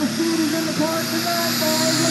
opportunities in the park tonight, boys.